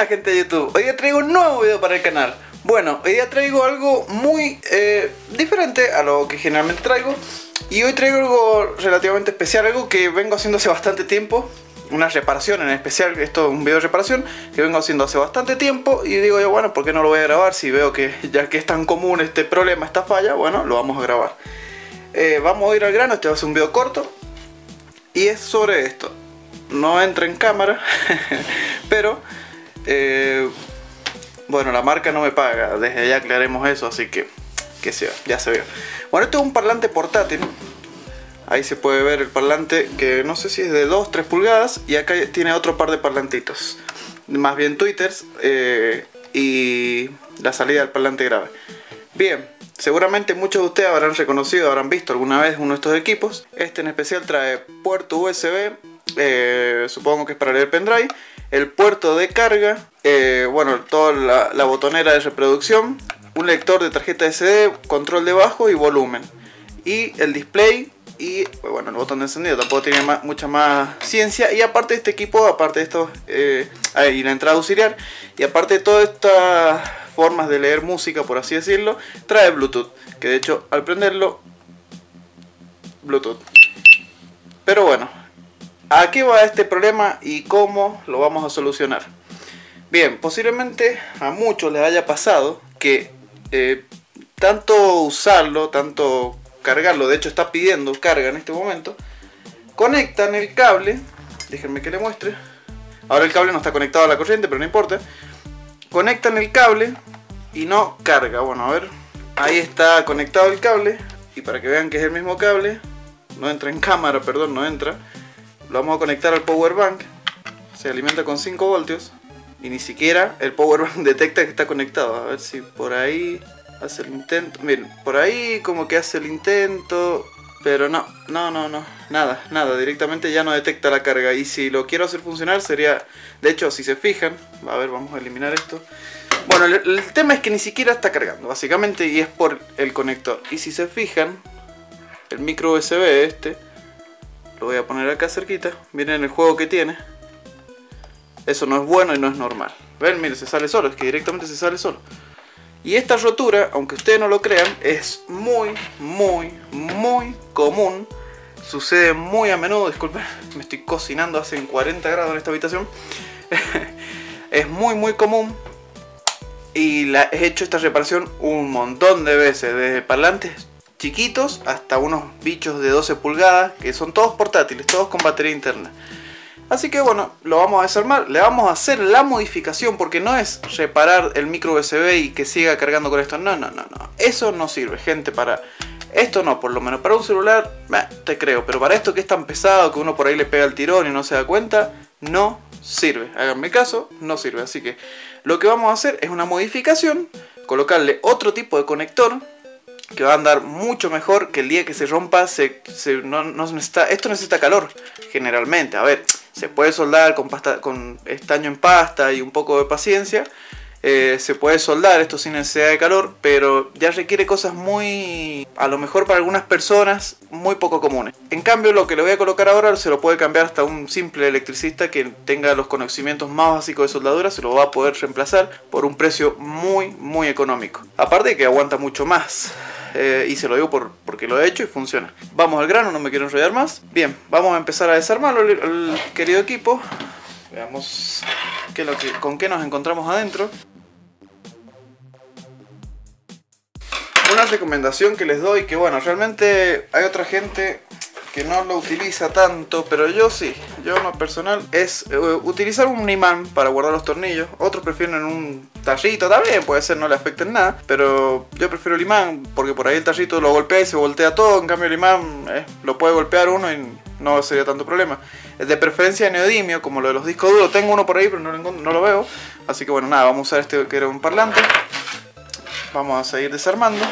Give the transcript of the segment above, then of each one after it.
Buena gente de YouTube, hoy día traigo un nuevo video para el canal. Bueno, hoy día traigo algo muy eh, diferente a lo que generalmente traigo. Y hoy traigo algo relativamente especial, algo que vengo haciendo hace bastante tiempo. Una reparación en especial, esto es un video de reparación Que vengo haciendo hace bastante tiempo. Y digo yo, bueno, ¿por qué no lo voy a grabar? Si veo que ya que es tan común este problema, esta falla Bueno, lo vamos a grabar. Eh, Vamos a ir al grano, este va a ser un video corto. Y es sobre esto. No entra en cámara, pero eh, bueno, la marca no me paga, desde ya aclaremos eso, así que, que sea, ya se ve. Bueno, esto es un parlante portátil, ahí se puede ver el parlante que no sé si es de 2, 3 pulgadas, y acá tiene otro par de parlantitos, más bien tweeters, eh, y la salida del parlante grave. Bien, seguramente muchos de ustedes habrán reconocido, habrán visto alguna vez uno de estos equipos. Este en especial trae puerto USB, eh, supongo que es para leer pendrive, el puerto de carga, eh, bueno, toda la, botonera de reproducción, un lector de tarjeta SD, control de bajo y volumen, y el display y bueno, el botón de encendido tampoco tiene mucha más ciencia. Y aparte de este equipo, aparte de esto, eh, y la entrada auxiliar, y aparte de todas estas formas de leer música, por así decirlo, trae Bluetooth. Que de hecho, al prenderlo, Bluetooth. Pero bueno, ¿A qué va este problema y cómo lo vamos a solucionar? Bien, posiblemente a muchos les haya pasado que eh, tanto usarlo, tanto cargarlo, de hecho está pidiendo carga en este momento, conectan el cable, déjenme que le muestre, ahora el cable no está conectado a la corriente, pero no importa, conectan el cable y no carga, bueno a ver, ahí está conectado el cable, y para que vean que es el mismo cable, no entra en cámara, perdón, no entra, lo vamos a conectar al power bank. Se alimenta con 5 voltios. Y ni siquiera el power bank detecta que está conectado. A ver si por ahí hace el intento. Miren, por ahí como que hace el intento. Pero no, no, no, no. Nada, nada. Directamente ya no detecta la carga. Y si lo quiero hacer funcionar sería... De hecho, si se fijan... A ver, vamos a eliminar esto. Bueno, el, el tema es que ni siquiera está cargando, básicamente. Y es por el conector. Y si se fijan... El micro USB este lo voy a poner acá cerquita. Miren el juego que tiene. Eso no es bueno y no es normal. Ven, miren, se sale solo. Es que directamente se sale solo. Y esta rotura, aunque ustedes no lo crean, es muy, muy, muy común. Sucede muy a menudo. Disculpen, me estoy cocinando hace 40 grados en esta habitación. es muy, muy común. Y he hecho esta reparación un montón de veces. Desde parlantes chiquitos hasta unos bichos de 12 pulgadas, que son todos portátiles, todos con batería interna. Así que bueno, lo vamos a desarmar, le vamos a hacer la modificación, porque no es reparar el micro USB y que siga cargando con esto, no, no, no, no, eso no sirve, gente, para... Esto no, por lo menos para un celular, te creo, pero para esto que es tan pesado que uno por ahí le pega el tirón y no se da cuenta, no sirve. Háganme caso, no sirve. Así que lo que vamos a hacer es una modificación, colocarle otro tipo de conector, que va a andar mucho mejor que el día que se rompa. Se, no, necesita, esto necesita calor, generalmente. A ver, se puede soldar con, pasta, con estaño en pasta y un poco de paciencia. Eh, se puede soldar esto sin necesidad de calor, pero ya requiere cosas muy, a lo mejor para algunas personas, muy poco comunes. En cambio, lo que le voy a colocar ahora se lo puede cambiar hasta un simple electricista que tenga los conocimientos más básicos de soldadura, se lo va a poder reemplazar por un precio muy, muy económico. Aparte de que aguanta mucho más. Eh, y se lo digo por, porque lo he hecho y funciona. Vamos al grano, no me quiero enrollar más. Bien, vamos a empezar a desarmarlo, el, querido equipo. Veamos qué lo que, con qué nos encontramos adentro. Una recomendación que les doy, que bueno, realmente hay otra gente que no lo utiliza tanto, pero yo sí, yo en lo personal, es eh, utilizar un imán para guardar los tornillos. Otros prefieren un tarrito, también puede ser, no le afecten nada, pero yo prefiero el imán porque por ahí el tarrito lo golpea y se voltea todo, en cambio el imán eh, lo puede golpear uno y no sería tanto problema. De preferencia neodimio, como lo de los discos duros, tengo uno por ahí pero no lo, no lo veo, así que bueno, nada, vamos a usar este que era un parlante. Vamos a seguir desarmando.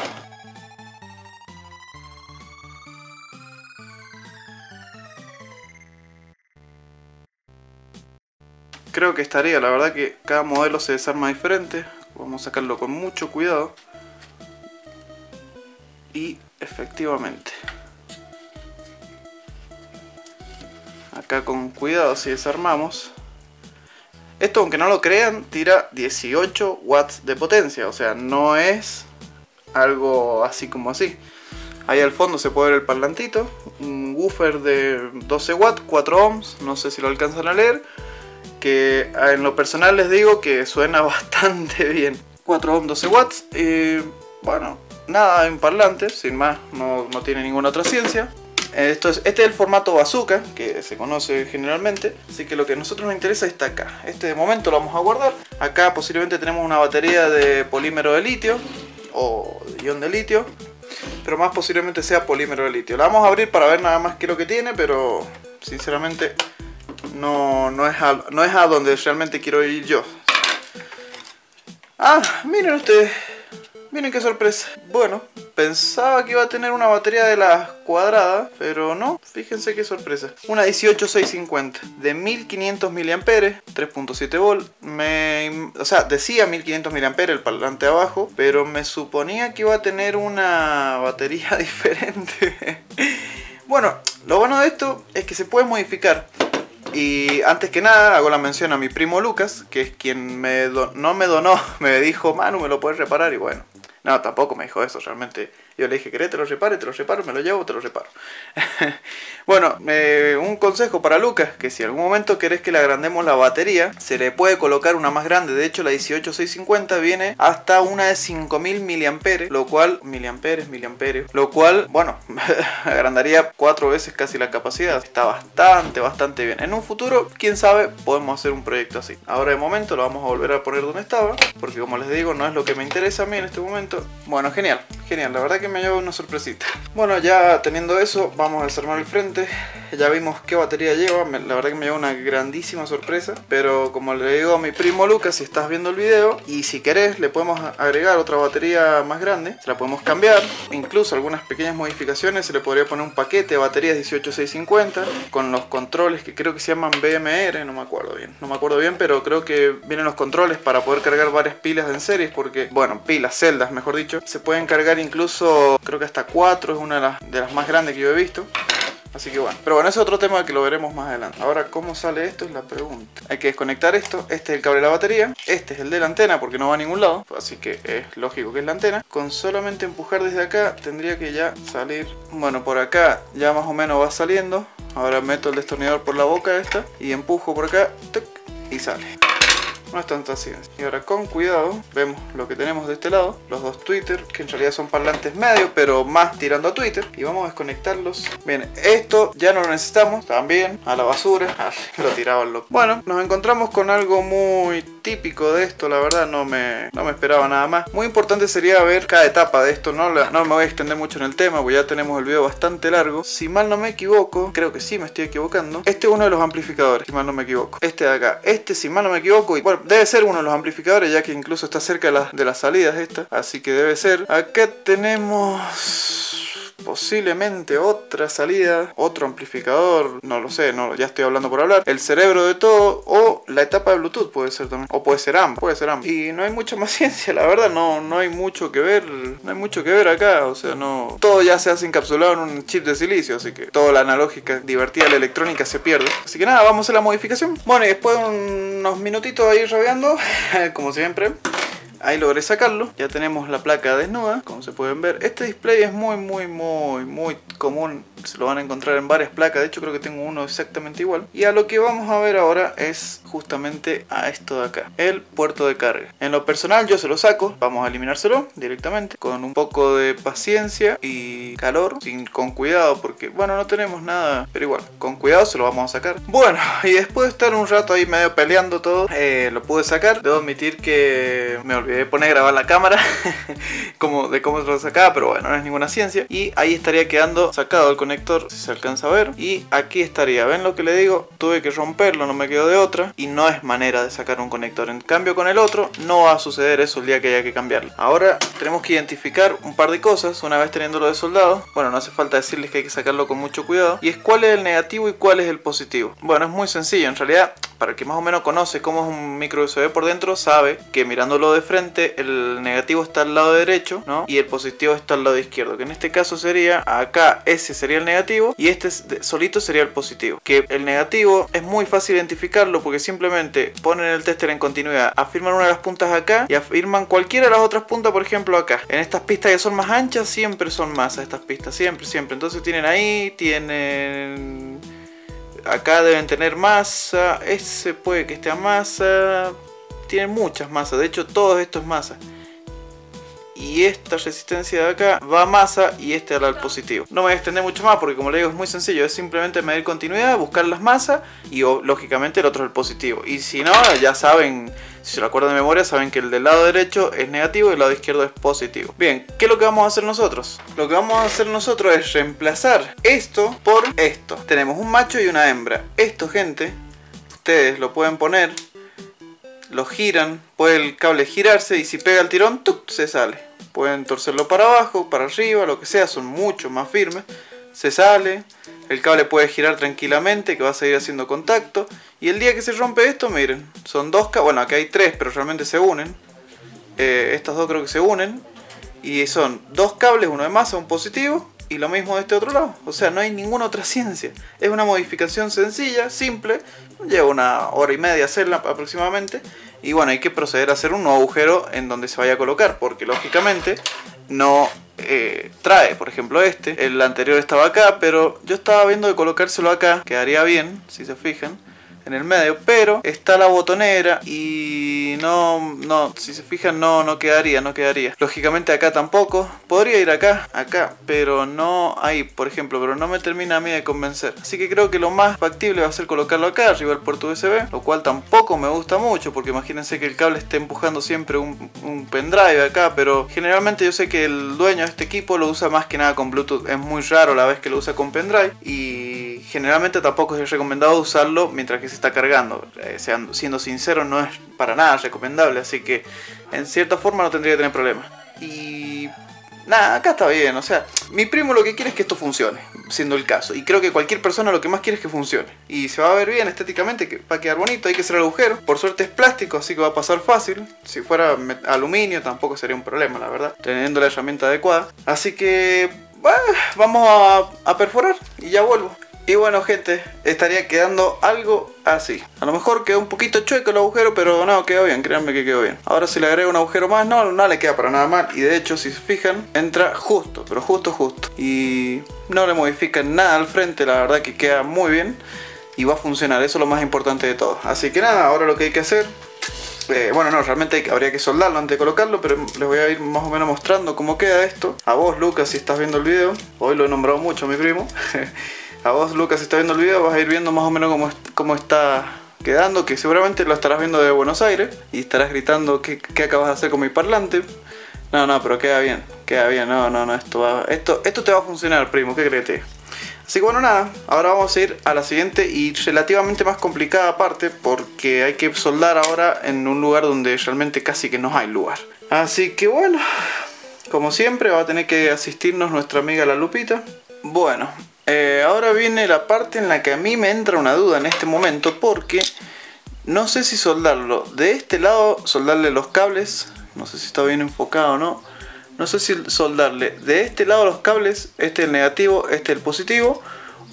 Creo que estaría, la verdad que cada modelo se desarma diferente. Vamos a sacarlo con mucho cuidado. Y efectivamente. Acá con cuidado si desarmamos. Esto, aunque no lo crean, tira 18 watts de potencia, o sea, no es algo así como así. Ahí al fondo se puede ver el parlantito, un woofer de 12 watts, 4 ohms, no sé si lo alcanzan a leer, que en lo personal les digo que suena bastante bien. 4 ohms, 12 watts, y bueno, nada en parlantes, sin más, no, no tiene ninguna otra ciencia. Esto es, este es el formato bazooka, que se conoce generalmente, así que lo que a nosotros nos interesa está acá. Este de momento lo vamos a guardar. Acá posiblemente tenemos una batería de polímero de litio, o de ion de litio, pero más posiblemente sea polímero de litio. La vamos a abrir para ver nada más qué es lo que tiene, pero sinceramente no, no, es a, no es a donde realmente quiero ir yo. Ah, miren ustedes, Miren qué sorpresa. Bueno, pensaba que iba a tener una batería de las cuadradas, pero no. Fíjense qué sorpresa. Una 18650 de 1500 mAh, 3.7 volt. Me, o sea, decía 1500 mAh el parlante abajo, pero me suponía que iba a tener una batería diferente. bueno, lo bueno de esto es que se puede modificar. Y antes que nada hago la mención a mi primo Lucas, que es quien me no me donó, me dijo, Manu, me lo puedes reparar y bueno, no, tampoco me dijo eso, realmente. Yo le dije, ¿querés te lo repare? Te lo reparo, me lo llevo, te lo reparo. bueno, un consejo para Lucas, que si algún momento querés que le agrandemos la batería, se le puede colocar una más grande. De hecho, la 18650 viene hasta una de 5000 mAh, lo cual, miliamperes, miliamperios, lo cual, bueno, agrandaría cuatro veces casi la capacidad. Está bastante, bastante bien. En un futuro, quién sabe, podemos hacer un proyecto así. Ahora de momento lo vamos a volver a poner donde estaba, porque como les digo, no es lo que me interesa a mí en este momento. Bueno, genial, genial, la verdad que me lleva una sorpresita. Bueno, ya teniendo eso, vamos a desarmar el frente. Ya vimos qué batería lleva, la verdad que me lleva una grandísima sorpresa. Pero como le digo a mi primo Lucas, si estás viendo el video, y si querés, le podemos agregar otra batería más grande. Se la podemos cambiar, incluso algunas pequeñas modificaciones. Se le podría poner un paquete de baterías 18650 con los controles que creo que se llaman BMR, no me acuerdo bien. No me acuerdo bien, pero creo que vienen los controles para poder cargar varias pilas en series, porque, bueno, pilas, celdas, mejor dicho. Se pueden cargar incluso, creo que hasta 4, es una de las, de las más grandes que yo he visto. Así que bueno, pero bueno, ese es otro tema que lo veremos más adelante. Ahora, ¿cómo sale esto? Es la pregunta. Hay que desconectar esto. Este es el cable de la batería. Este es el de la antena porque no va a ningún lado. Así que es lógico que es la antena. Con solamente empujar desde acá tendría que ya salir. Bueno, por acá ya más o menos va saliendo. Ahora meto el destornillador por la boca esta y empujo por acá y sale. No es tanta ciencia. Y ahora con cuidado vemos lo que tenemos de este lado, los dos Twitter, que en realidad son parlantes medios, pero más tirando a Twitter. Y vamos a desconectarlos. Bien, esto ya no lo necesitamos, también a la basura. Ah, lo tiraba loco. Bueno, nos encontramos con algo muy típico de esto, la verdad no me, no me esperaba nada más. Muy importante sería ver cada etapa de esto, no, no me voy a extender mucho en el tema, porque ya tenemos el video bastante largo. Si mal no me equivoco, creo que sí me estoy equivocando, este es uno de los amplificadores, si mal no me equivoco. Este de acá, este si mal no me equivoco, y bueno, debe ser uno de los amplificadores, ya que incluso está cerca de, la, de las salidas esta, así que debe ser. Acá tenemos posiblemente otra salida, otro amplificador, no lo sé, no, ya estoy hablando por hablar, el cerebro de todo o la etapa de Bluetooth puede ser también, o puede ser ambos, puede ser ambos. Y no hay mucha más ciencia, la verdad, no, no hay mucho que ver, no hay mucho que ver acá, o sea, no, todo ya se hace encapsulado en un chip de silicio, así que toda la analógica divertida la electrónica se pierde. Así que nada, vamos a la modificación. Bueno, y después de unos minutitos ahí rabeando, como siempre, Ahí logré sacarlo. Ya tenemos la placa desnuda, como se pueden ver. Este display es muy, muy, muy, muy común. Se lo van a encontrar en varias placas. De hecho, creo que tengo uno exactamente igual. Y a lo que vamos a ver ahora es justamente a esto de acá. El puerto de carga. En lo personal yo se lo saco. Vamos a eliminárselo directamente. Con un poco de paciencia y calor. Sin, con cuidado porque, bueno, no tenemos nada. Pero igual, con cuidado se lo vamos a sacar. Bueno, y después de estar un rato ahí medio peleando todo, eh, lo pude sacar. Debo admitir que me olvidé olvidé poner a grabar la cámara como de cómo se lo sacaba, pero bueno, no es ninguna ciencia. Y ahí estaría quedando sacado el conector, si se alcanza a ver. Y aquí estaría, ¿ven lo que le digo? Tuve que romperlo, no me quedo de otra. Y no es manera de sacar un conector. En cambio con el otro, no va a suceder eso el día que haya que cambiarlo. Ahora tenemos que identificar un par de cosas, una vez teniéndolo de soldado. Bueno, no hace falta decirles que hay que sacarlo con mucho cuidado. Y es cuál es el negativo y cuál es el positivo. Bueno, es muy sencillo, en realidad para el que más o menos conoce cómo es un micro USB por dentro, sabe que mirándolo de frente, el negativo está al lado derecho, ¿no? Y el positivo está al lado izquierdo, que en este caso sería acá, ese sería el negativo y este solito sería el positivo. Que el negativo es muy fácil identificarlo porque simplemente ponen el tester en continuidad, afirman una de las puntas acá y afirman cualquiera de las otras puntas, por ejemplo acá. En estas pistas que son más anchas, siempre son masas estas pistas, siempre, siempre. Entonces tienen ahí, tienen acá deben tener masa, ese puede que esté a masa, tienen muchas masas, de hecho todo esto es masa. Y esta resistencia de acá va a masa y este al positivo. No me voy a extender mucho más porque como le digo es muy sencillo, es simplemente medir continuidad, buscar las masas y lógicamente el otro es positivo. Y si no, ya saben si se lo acuerdan de memoria, saben que el del lado derecho es negativo y el lado izquierdo es positivo. Bien, ¿qué es lo que vamos a hacer nosotros? Lo que vamos a hacer nosotros es reemplazar esto por esto. Tenemos un macho y una hembra. Esto, gente, ustedes lo pueden poner, lo giran, puede el cable girarse y si pega el tirón, ¡tuc! se sale. Pueden torcerlo para abajo, para arriba, lo que sea, son mucho más firmes. Se sale, el cable puede girar tranquilamente, que va a seguir haciendo contacto. Y el día que se rompe esto, miren, son dos cables, bueno, acá hay tres, pero realmente se unen. Eh, estas dos creo que se unen. Y son dos cables, uno de masa, un positivo, y lo mismo de este otro lado. O sea, no hay ninguna otra ciencia. Es una modificación sencilla, simple, lleva una hora y media hacerla aproximadamente. Y bueno, hay que proceder a hacer un nuevo agujero en donde se vaya a colocar, porque lógicamente no eh, trae, por ejemplo este. El anterior estaba acá, pero yo estaba viendo de colocárselo acá, quedaría bien, si se fijan en el medio, pero está la botonera y no, no, si se fijan no, no quedaría, no quedaría. Lógicamente acá tampoco, podría ir acá, acá, pero no ahí, por ejemplo, pero no me termina a mí de convencer. Así que creo que lo más factible va a ser colocarlo acá, arriba del puerto USB, lo cual tampoco me gusta mucho, porque imagínense que el cable esté empujando siempre un, un pendrive acá, pero generalmente yo sé que el dueño de este equipo lo usa más que nada con Bluetooth, es muy raro la vez que lo usa con pendrive y generalmente tampoco es recomendado usarlo mientras que se está cargando. Eh, siendo sincero, no es para nada recomendable, así que en cierta forma no tendría que tener problemas. Y nada, acá está bien, o sea, mi primo lo que quiere es que esto funcione, siendo el caso. Y creo que cualquier persona lo que más quiere es que funcione. Y se va a ver bien estéticamente, que va a quedar bonito, hay que hacer el agujero. Por suerte es plástico, así que va a pasar fácil. Si fuera aluminio tampoco sería un problema, la verdad, teniendo la herramienta adecuada. Así que, vamos a perforar y ya vuelvo. Y bueno gente, estaría quedando algo así. A lo mejor quedó un poquito chueco el agujero, pero no, quedó bien, créanme que quedó bien. Ahora si le agrego un agujero más, no, no le queda para nada mal. Y de hecho, si se fijan, entra justo, pero justo, justo. Y no le modifican nada al frente, la verdad que queda muy bien. Y va a funcionar, eso es lo más importante de todo. Así que nada, ahora lo que hay que hacer eh, bueno, no, realmente habría que soldarlo antes de colocarlo, pero les voy a ir más o menos mostrando cómo queda esto. A vos, Lucas, si estás viendo el video. Hoy lo he nombrado mucho a mi primo. vos, Lucas, si estás viendo el video, vas a ir viendo más o menos cómo, cómo está quedando, que seguramente lo estarás viendo de Buenos Aires y estarás gritando qué, acabas de hacer con mi parlante. No, no, pero queda bien, queda bien, no, no, no, esto esto, esto te va a funcionar, primo, ¿qué crees? Así que bueno, nada, ahora vamos a ir a la siguiente y relativamente más complicada parte porque hay que soldar ahora en un lugar donde realmente casi que no hay lugar. Así que bueno, como siempre va a tener que asistirnos nuestra amiga la Lupita. Bueno, eh, ahora viene la parte en la que a mí me entra una duda en este momento porque no sé si soldarlo de este lado, soldarle los cables, no sé si está bien enfocado o no, no sé si soldarle de este lado los cables, este es el negativo, este es el positivo,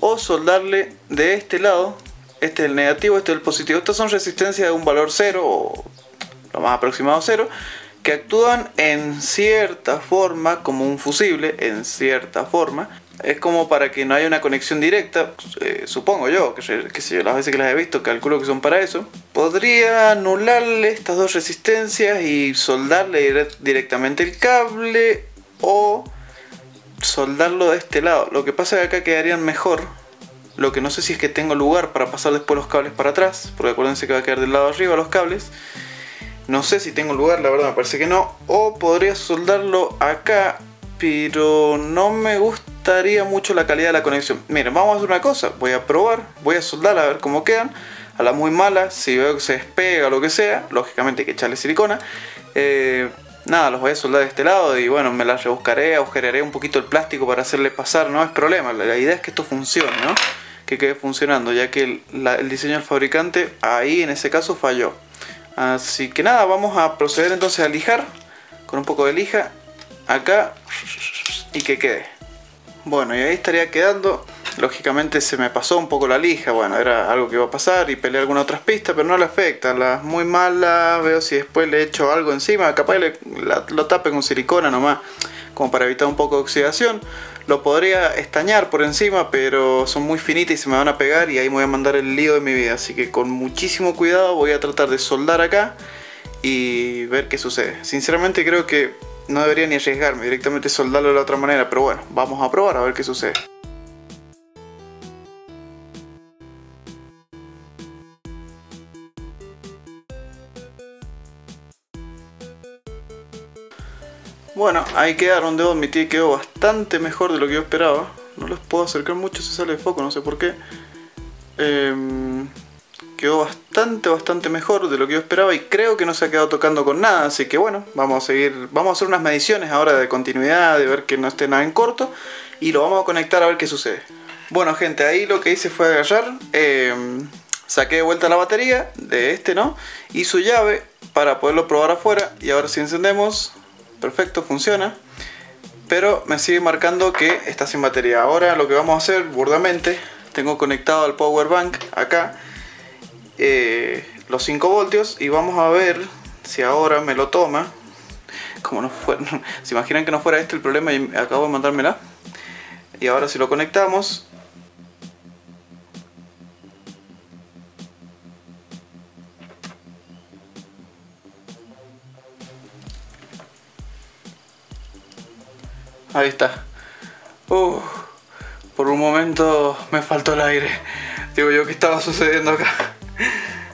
o soldarle de este lado, este es el negativo, este es el positivo. Estas son resistencias de un valor cero o lo más aproximado cero, que actúan en cierta forma como un fusible, en cierta forma, es como para que no haya una conexión directa, eh, supongo yo, que, que sé yo, las veces que las he visto, calculo que son para eso. Podría anularle estas dos resistencias y soldarle directamente el cable o soldarlo de este lado. Lo que pasa es que acá quedarían mejor. Lo que no sé si es que tengo lugar para pasar después los cables para atrás, porque acuérdense que va a quedar del lado arriba los cables. No sé si tengo lugar, la verdad me parece que no. O podría soldarlo acá, pero no me gusta mucho la calidad de la conexión. Miren, vamos a hacer una cosa. Voy a probar, voy a soldar a ver cómo quedan. A la muy mala, si veo que se despega o lo que sea, lógicamente hay que echarle silicona. Eh, nada, los voy a soldar de este lado y bueno, me las rebuscaré, agujerearé un poquito el plástico para hacerle pasar, no es problema. La idea es que esto funcione, ¿no? que quede funcionando, ya que el diseño del fabricante ahí en ese caso falló. Así que nada, vamos a proceder entonces a lijar con un poco de lija acá y que quede. Bueno, y ahí estaría quedando. Lógicamente se me pasó un poco la lija, bueno, era algo que iba a pasar y peleé algunas otras pistas, pero no le afecta. Las muy malas, veo si después le echo algo encima, capaz le, lo tape con silicona nomás, como para evitar un poco de oxidación. Lo podría estañar por encima, pero son muy finitas y se me van a pegar y ahí me voy a mandar el lío de mi vida. Así que con muchísimo cuidado voy a tratar de soldar acá y ver qué sucede. Sinceramente creo que no debería ni arriesgarme, directamente soldarlo de la otra manera, pero bueno, vamos a probar a ver qué sucede. Bueno, ahí quedaron, debo admitir que quedó bastante mejor de lo que yo esperaba. No les puedo acercar mucho, se sale de foco, no sé por qué. Em, quedó bastante, bastante mejor de lo que yo esperaba y creo que no se ha quedado tocando con nada. Así que bueno, vamos a seguir, vamos a hacer unas mediciones ahora de continuidad, de ver que no esté nada en corto y lo vamos a conectar a ver qué sucede. Bueno gente, ahí lo que hice fue agarrar, em, saqué de vuelta la batería de este, ¿no? Y su llave para poderlo probar afuera y ahora si encendemos perfecto, funciona. Pero me sigue marcando que está sin batería. Ahora lo que vamos a hacer burdamente, tengo conectado al power bank acá eh, los 5 voltios y vamos a ver si ahora me lo toma. Como no fue, se imaginan que no fuera este el problema y acabo de mandármela. Y ahora si lo conectamos, Ahí está. por un momento me faltó el aire. Digo yo, ¿qué estaba sucediendo acá?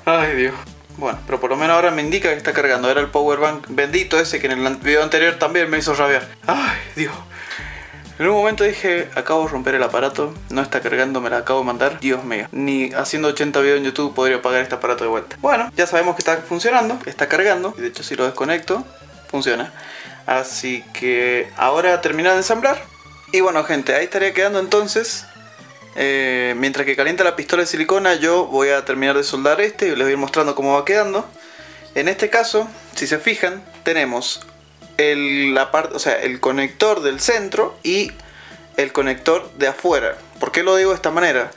Ay, Dios. Bueno, pero por lo menos ahora me indica que está cargando. Era el power bank bendito ese que en el video anterior también me hizo rabiar. Ay, Dios. En un momento dije, acabo de romper el aparato, no está cargando, me la acabo de mandar. Dios mío, ni haciendo 80 videos en YouTube podría apagar este aparato de vuelta. Bueno, ya sabemos que está funcionando, está cargando. Y de hecho si lo desconecto, funciona. Así que ahora terminar de ensamblar. Y bueno gente, ahí estaría quedando entonces. Eh, mientras que calienta la pistola de silicona yo voy a terminar de soldar este y les voy a ir mostrando cómo va quedando. En este caso, si se fijan, tenemos el, la o sea, el conector del centro y el conector de afuera. ¿Por qué lo digo de esta manera?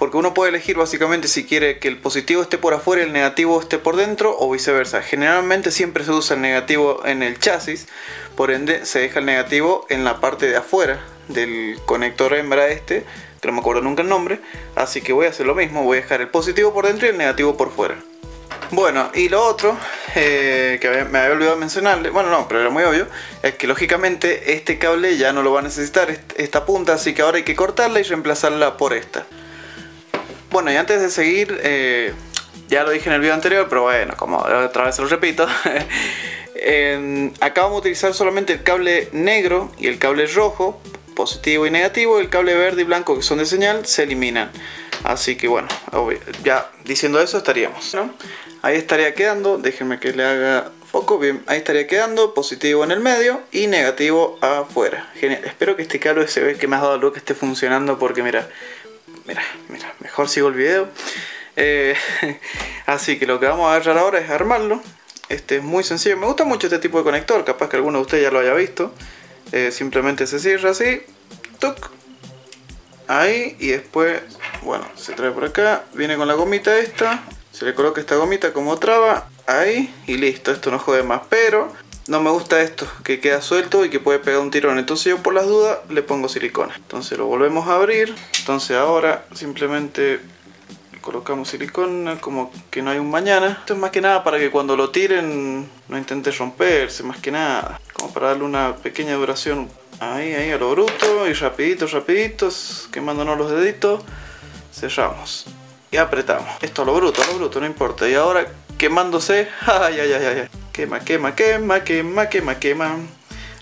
porque uno puede elegir básicamente si quiere que el positivo esté por afuera y el negativo esté por dentro o viceversa. Generalmente siempre se usa el negativo en el chasis, por ende se deja el negativo en la parte de afuera del conector hembra este, que no me acuerdo nunca el nombre, así que voy a hacer lo mismo, voy a dejar el positivo por dentro y el negativo por fuera. Bueno, y lo otro eh, que me había olvidado mencionarle, bueno no, pero era muy obvio, es que lógicamente este cable ya no lo va a necesitar, esta punta, así que ahora hay que cortarla y reemplazarla por esta. Bueno, y antes de seguir, eh, ya lo dije en el video anterior, pero bueno, como otra vez lo repito. acá vamos a utilizar solamente el cable negro y el cable rojo, positivo y negativo, el cable verde y blanco que son de señal se eliminan. Así que bueno, ya diciendo eso estaríamos. Ahí estaría quedando, déjenme que le haga foco, bien, ahí estaría quedando, positivo en el medio y negativo afuera. Espero que este cable se que me has dado luz que esté funcionando porque mira, mira, mira, mejor sigo el video. Eh, así que lo que vamos a agarrar ahora es armarlo. Este es muy sencillo. Me gusta mucho este tipo de conector. Capaz que alguno de ustedes ya lo haya visto. Eh, simplemente se cierra así. Tuc. Ahí. Y después, bueno, se trae por acá. Viene con la gomita esta. Se le coloca esta gomita como traba. Ahí. Y listo. Esto no jode más. Pero no me gusta esto, que queda suelto y que puede pegar un tirón. Entonces yo por las dudas le pongo silicona. Entonces lo volvemos a abrir. Entonces ahora simplemente colocamos silicona como que no hay un mañana. Esto es más que nada para que cuando lo tiren no intente romperse, más que nada. Como para darle una pequeña duración ahí, ahí a lo bruto y rapidito, rapidito, quemándonos los deditos. Cerramos y apretamos. Esto a lo bruto, a lo bruto, no importa. Y ahora quemándose, ay, ay, ay, ay. Quema, quema, quema, quema, quema, quema.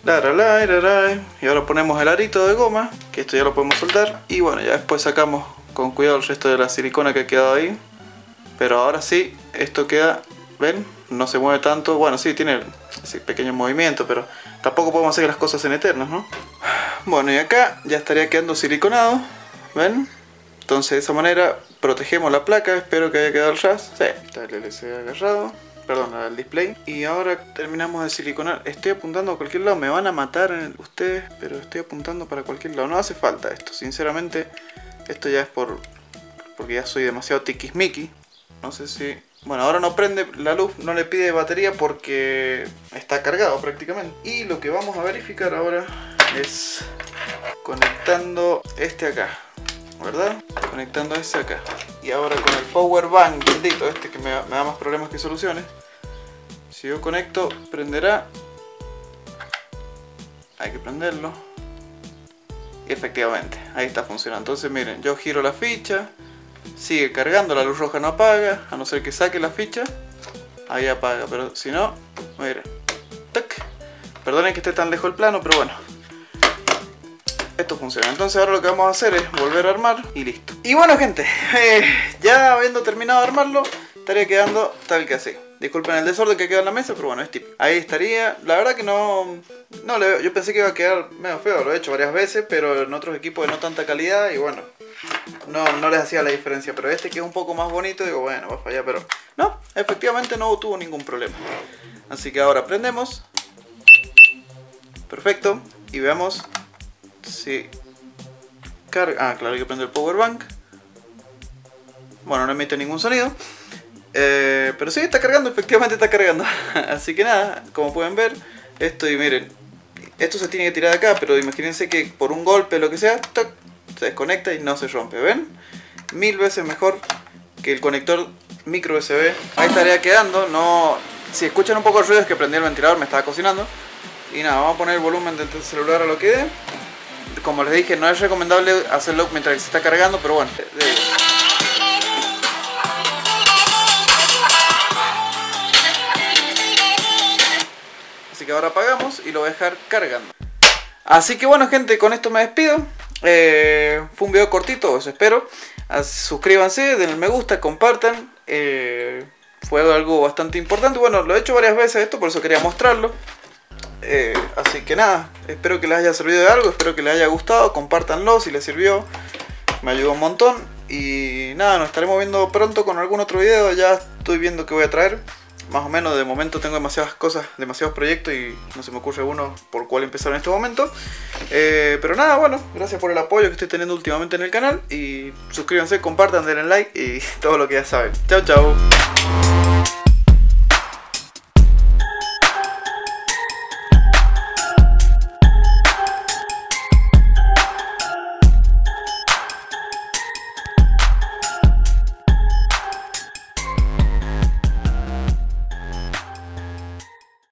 La, la, la, Y ahora ponemos el arito de goma, que esto ya lo podemos soltar. Y bueno, ya después sacamos con cuidado el resto de la silicona que ha quedado ahí. Pero ahora sí, esto queda, ¿ven? No se mueve tanto. Bueno, sí, tiene ese pequeño movimiento, pero tampoco podemos hacer las cosas en eternas, ¿no? Bueno, y acá ya estaría quedando siliconado, ¿ven? Entonces de esa manera protegemos la placa, espero que haya quedado el RAS. Sí, está el LCD agarrado perdón, al display. Y ahora terminamos de siliconar. Estoy apuntando a cualquier lado, me van a matar ustedes, pero estoy apuntando para cualquier lado. No hace falta esto, sinceramente. Esto ya es por porque ya soy demasiado tiquismiqui. No sé si... Bueno, ahora no prende la luz, no le pide batería porque está cargado prácticamente. Y lo que vamos a verificar ahora es conectando este acá, ¿verdad? Conectando este acá. Y ahora con el power bank, bendito, este que me, me da más problemas que soluciones. Si yo conecto, prenderá. Hay que prenderlo. Y efectivamente, ahí está funcionando. Entonces miren, yo giro la ficha. Sigue cargando, la luz roja no apaga. A no ser que saque la ficha. Ahí apaga, pero si no, miren. Tac. Perdonen que esté tan lejos el plano, pero bueno. Esto funciona. Entonces ahora lo que vamos a hacer es volver a armar y listo. Y bueno gente, eh, ya habiendo terminado de armarlo, estaría quedando tal que así. Disculpen el desorden que queda en la mesa, pero bueno, es típico. Ahí estaría. La verdad que no. No le Yo pensé que iba a quedar medio feo, lo he hecho varias veces, pero en otros equipos de no tanta calidad y bueno. No, no les hacía la diferencia. Pero este que es un poco más bonito, digo, bueno, va a fallar, pero. No, efectivamente no tuvo ningún problema. Así que ahora prendemos. Perfecto. Y veamos si carga. Ah, claro, hay que prender el power bank. Bueno, no emite ningún sonido. Eh, pero sí, está cargando, efectivamente está cargando. Así que nada, como pueden ver, esto y miren, esto se tiene que tirar de acá, pero imagínense que por un golpe, lo que sea, se desconecta y no se rompe, ¿ven? Mil veces mejor que el conector micro USB. Ahí estaría quedando, no... Si escuchan un poco el ruido es que prendí el ventilador, me estaba cocinando. Y nada, vamos a poner el volumen del celular a lo que dé. Como les dije, no es recomendable hacerlo mientras se está cargando, pero bueno. que ahora apagamos y lo voy a dejar cargando. Así que bueno gente, con esto me despido. Eh, fue un video cortito, os espero. suscríbanse, denle me gusta, compartan. Eh, fue algo bastante importante. Bueno, lo he hecho varias veces esto, por eso quería mostrarlo. Eh, así que nada, espero que les haya servido de algo, espero que les haya gustado, compártanlo si les sirvió, me ayudó un montón. Y nada, nos estaremos viendo pronto con algún otro video, ya estoy viendo que voy a traer más o menos de momento tengo demasiadas cosas, demasiados proyectos y no se me ocurre uno por cuál empezar en este momento. Eh, pero nada, bueno, gracias por el apoyo que estoy teniendo últimamente en el canal y suscríbanse, compartan, denle like y todo lo que ya saben. Chao, chao.